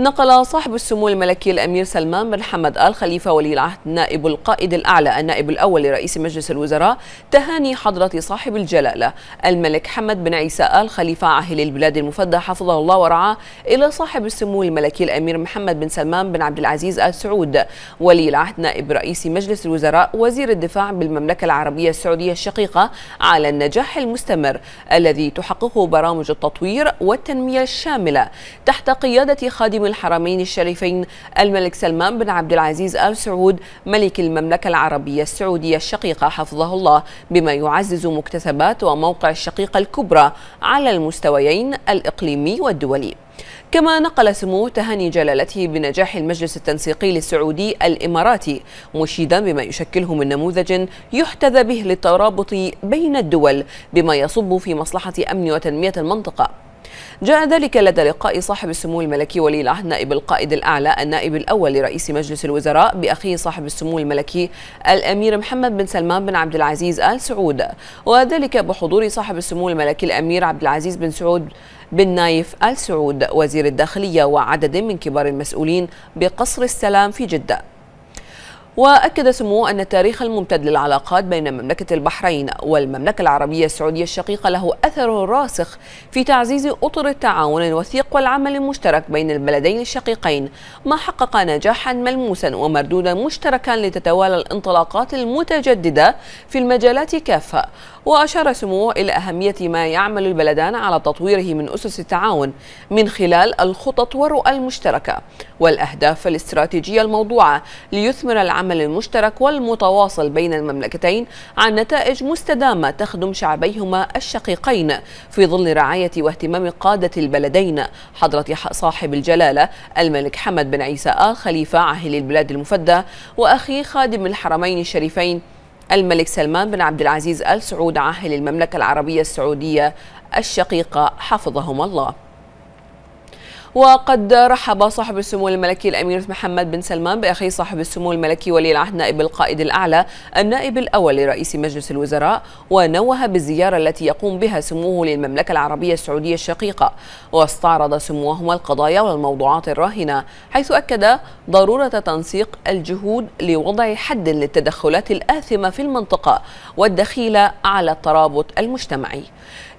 نقل صاحب السمو الملكي الأمير سلمان بن حمد آل خليفة ولي العهد نائب القائد الأعلى النائب الأول لرئيس مجلس الوزراء تهاني حضرة صاحب الجلالة الملك حمد بن عيسى آل خليفة عاهل البلاد المفدى حفظه الله ورعاه إلى صاحب السمو الملكي الأمير محمد بن سلمان بن عبد العزيز آل سعود ولي العهد نائب رئيس مجلس الوزراء وزير الدفاع بالمملكة العربية السعودية الشقيقة على النجاح المستمر الذي تحققه برامج التطوير والتنمية الشاملة تحت قيادة خادم الحرمين الشريفين الملك سلمان بن عبد العزيز آل سعود ملك المملكة العربية السعودية الشقيقة حفظه الله بما يعزز مكتسبات وموقع الشقيقة الكبرى على المستويين الإقليمي والدولي. كما نقل سموه تهاني جلالته بنجاح المجلس التنسيقي السعودي الإماراتي مشيدا بما يشكله من نموذج يحتذى به للترابط بين الدول بما يصب في مصلحة أمن وتنمية المنطقة. جاء ذلك لدى لقاء صاحب السمو الملكي ولي العهد نائب القائد الأعلى النائب الأول لرئيس مجلس الوزراء بأخيه صاحب السمو الملكي الأمير محمد بن سلمان بن عبد العزيز آل سعود. وذلك بحضور صاحب السمو الملكي الأمير عبد العزيز بن سعود بن نايف آل سعود وزير الداخلية وعدد من كبار المسؤولين بقصر السلام في جدة. وأكد سموه أن التاريخ الممتد للعلاقات بين مملكة البحرين والمملكة العربية السعودية الشقيقة له أثر راسخ في تعزيز أطر التعاون الوثيق والعمل المشترك بين البلدين الشقيقين ما حقق نجاحا ملموسا ومردودا مشتركا لتتوالى الانطلاقات المتجددة في المجالات كافة. وأشار سموه إلى أهمية ما يعمل البلدان على تطويره من أسس التعاون من خلال الخطط والرؤى المشتركة والأهداف الاستراتيجية الموضوعة ليثمر العمل المشترك والمتواصل بين المملكتين عن نتائج مستدامة تخدم شعبيهما الشقيقين في ظل رعاية واهتمام قادة البلدين. حضرة صاحب الجلالة الملك حمد بن عيسى آل خليفة عاهل البلاد المفدى وأخي خادم الحرمين الشريفين الملك سلمان بن عبد العزيز آل سعود عاهل المملكة العربية السعودية الشقيقة. حفظهما الله. وقد رحب صاحب السمو الملكي الأمير محمد بن سلمان بأخي صاحب السمو الملكي ولي العهد نائب القائد الأعلى النائب الأول لرئيس مجلس الوزراء ونوه بالزيارة التي يقوم بها سموه للمملكة العربية السعودية الشقيقة. واستعرض سموهما القضايا والموضوعات الراهنة حيث أكد ضرورة تنسيق الجهود لوضع حد للتدخلات الآثمة في المنطقة والدخيله على الترابط المجتمعي.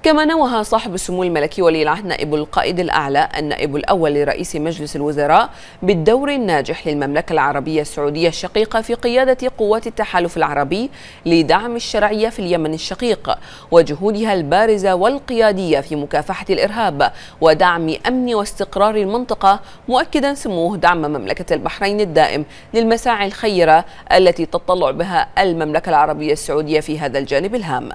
كما نوه صاحب السمو الملكي ولي العهد نائب القائد الأعلى النائب الأول لرئيس مجلس الوزراء بالدور الناجح للمملكة العربية السعودية الشقيقة في قيادة قوات التحالف العربي لدعم الشرعية في اليمن الشقيق وجهودها البارزة والقيادية في مكافحة الإرهاب ودعم أمن واستقرار المنطقة مؤكدا سموه دعم مملكة البحرين الدائم للمساعي الخيرة التي تطلع بها المملكة العربية السعودية في هذا الجانب الهام.